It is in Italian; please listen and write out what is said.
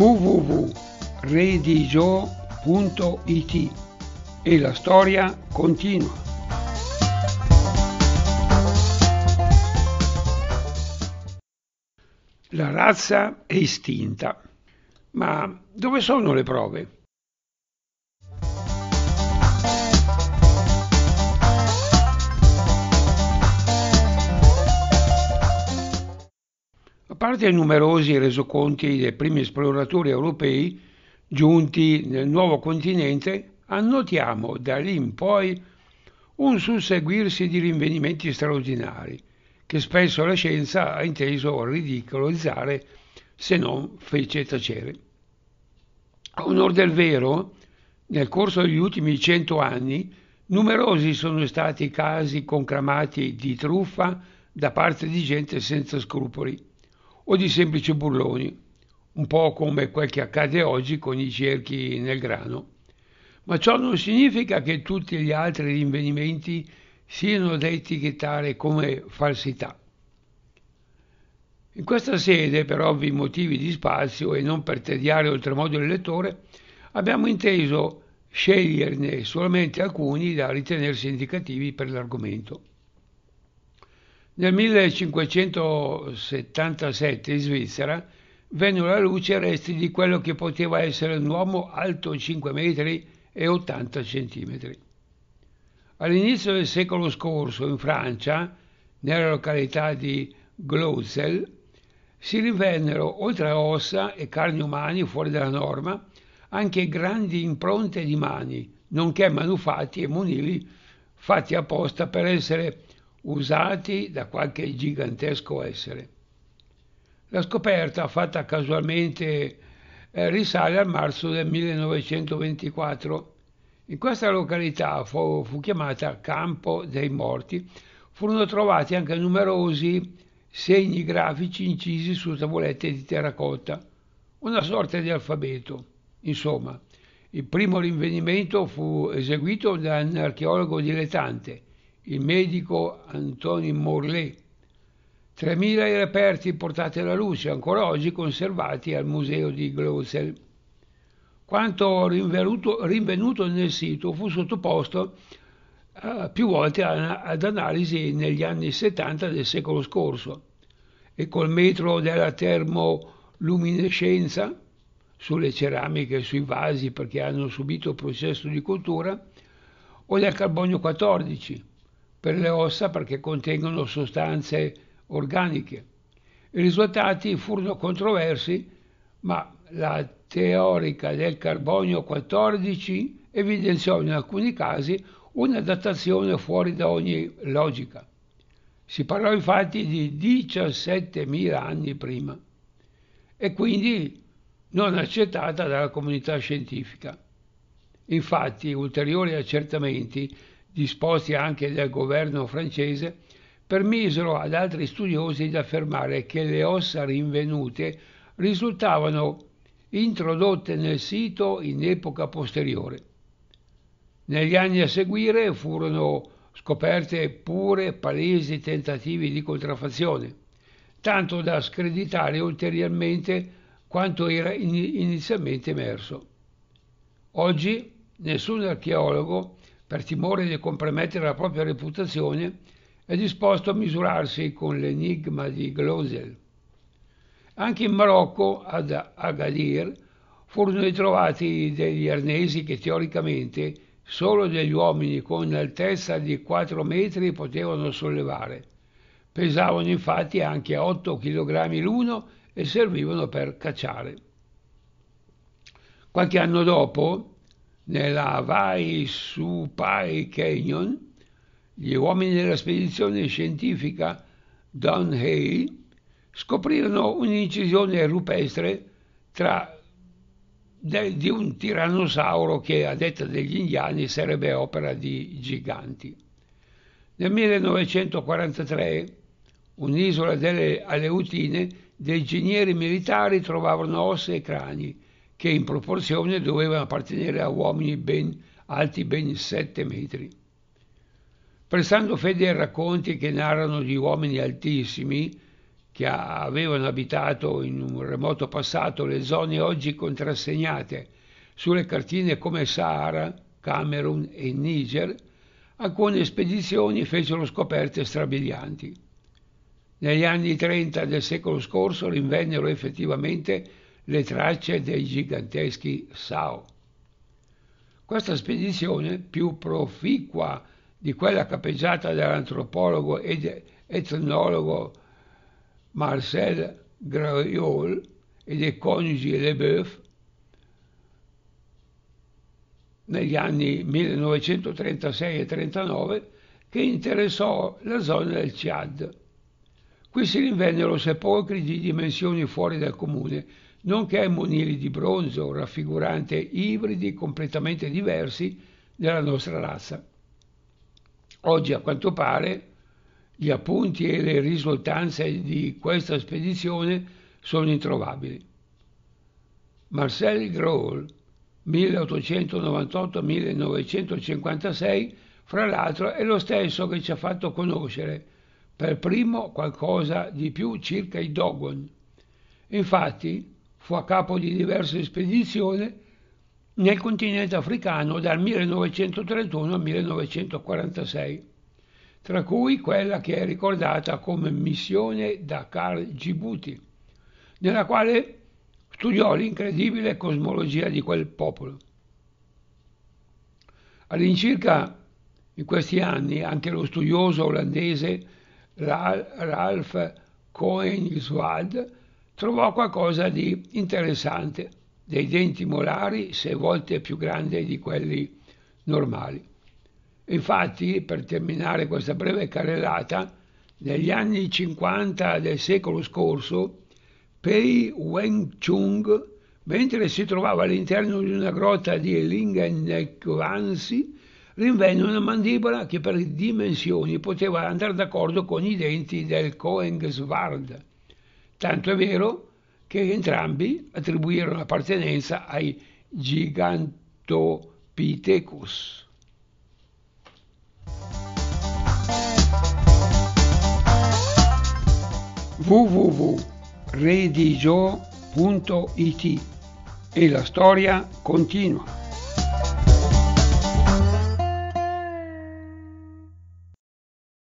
www.redigio.it e la storia continua. La razza è estinta. Ma dove sono le prove? Parte i numerosi resoconti dei primi esploratori europei giunti nel nuovo continente, annotiamo da lì in poi un susseguirsi di rinvenimenti straordinari che spesso la scienza ha inteso ridicolizzare se non fece tacere. A onor del vero, nel corso degli ultimi cento anni, numerosi sono stati i casi conclamati di truffa da parte di gente senza scrupoli o di semplici burloni, un po' come quel che accade oggi con i cerchi nel grano. Ma ciò non significa che tutti gli altri rinvenimenti siano da etichettare come falsità. In questa sede, per ovvi motivi di spazio e non per tediare oltremodo il lettore, abbiamo inteso sceglierne solamente alcuni da ritenersi indicativi per l'argomento. Nel 1577 in Svizzera vennero alla luce resti di quello che poteva essere un uomo alto 5 metri e 80 centimetri. All'inizio del secolo scorso in Francia, nella località di Glosel, si rinvennero, oltre a ossa e carni umani fuori dalla norma, anche grandi impronte di mani, nonché manufatti e monili fatti apposta per essere usati da qualche gigantesco essere. La scoperta, fatta casualmente, eh, risale al marzo del 1924. In questa località fu, fu chiamata Campo dei Morti. Furono trovati anche numerosi segni grafici incisi su tavolette di terracotta, una sorta di alfabeto. Insomma, il primo rinvenimento fu eseguito da un archeologo dilettante, il medico Antoine Morlet. 3.000 i reperti portati alla luce, ancora oggi conservati al museo di Glosel. Quanto rinvenuto, nel sito fu sottoposto uh, più volte a, ad analisi negli anni 70 del secolo scorso e col metro della termoluminescenza sulle ceramiche e sui vasi perché hanno subito processo di cottura o del carbonio 14 per le ossa perché contengono sostanze organiche. I risultati furono controversi, ma la teorica del carbonio 14 evidenziò in alcuni casi una datazione fuori da ogni logica. Si parlò infatti di 17.000 anni prima e quindi non accettata dalla comunità scientifica. Infatti ulteriori accertamenti disposti anche dal governo francese, permisero ad altri studiosi di affermare che le ossa rinvenute risultavano introdotte nel sito in epoca posteriore. Negli anni a seguire furono scoperte pure palesi tentativi di contraffazione, tanto da screditare ulteriormente quanto era inizialmente emerso. Oggi nessun archeologo per timore di compromettere la propria reputazione, è disposto a misurarsi con l'enigma di Glosel. Anche in Marocco, ad Agadir, furono ritrovati degli arnesi che teoricamente solo degli uomini con altezza di 4 metri potevano sollevare. Pesavano infatti anche 8 kg l'uno e servivano per cacciare. Qualche anno dopo, nella Hawaii Supai Canyon, gli uomini della spedizione scientifica Don Hay scoprirono un'incisione rupestre tra, di un tirannosauro che a detta degli indiani sarebbe opera di giganti. Nel 1943, un'isola delle Aleutine, dei ingegneri militari trovavano ossa e crani che in proporzione dovevano appartenere a uomini ben alti ben 7 metri. prestando fede ai racconti che narrano di uomini altissimi che avevano abitato in un remoto passato le zone oggi contrassegnate sulle cartine come Sahara, Camerun e Niger, alcune spedizioni fecero scoperte strabilianti. Negli anni 30 del secolo scorso rinvennero effettivamente le tracce dei giganteschi Sao. Questa spedizione, più proficua di quella capeggiata dall'antropologo ed etnologo Marcel Graillol e dei coniugi Leboeuf, negli anni 1936 e 39 che interessò la zona del Chad. Qui si rinvennero sepolcri di dimensioni fuori dal comune, nonché monili di bronzo raffigurante ibridi completamente diversi della nostra razza. Oggi, a quanto pare, gli appunti e le risultanze di questa spedizione sono introvabili. Marcel Grohl, 1898-1956, fra l'altro è lo stesso che ci ha fatto conoscere per primo qualcosa di più circa i Dogon. Infatti, fu a capo di diverse spedizioni nel continente africano dal 1931 al 1946, tra cui quella che è ricordata come missione Dakar Djibouti, nella quale studiò l'incredibile cosmologia di quel popolo. All'incirca in questi anni anche lo studioso olandese Ralph Koenigswald trovò qualcosa di interessante, dei denti molari sei volte più grandi di quelli normali. Infatti, per terminare questa breve carrellata, negli anni 50 del secolo scorso, Pei Weng-chung, mentre si trovava all'interno di una grotta di Lingenekwansi, rinvenne una mandibola che per dimensioni poteva andare d'accordo con i denti del Koengsward Tanto è vero che entrambi attribuirono appartenenza ai Gigantopithecus. www.redigio.it e la storia continua.